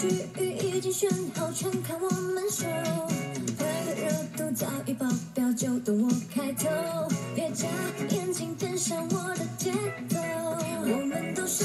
区域已经选好全看我们秀我的热度早已爆表就等我开头。别眨眼睛跟上我的节奏。我们都是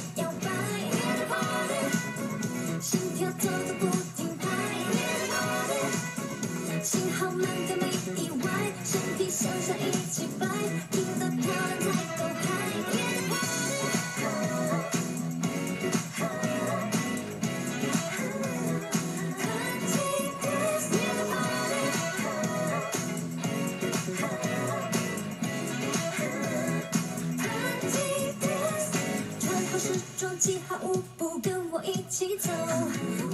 起好舞步，跟我一起走，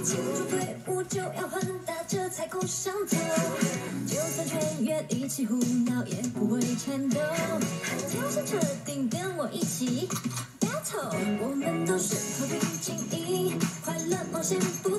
庆祝队伍就要混搭，这才够上头。就算全员一起胡闹，也不会颤抖。挑战车顶，跟我一起 battle，我们都是和平精英，快乐冒险不。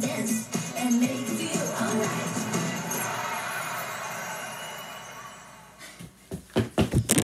dance.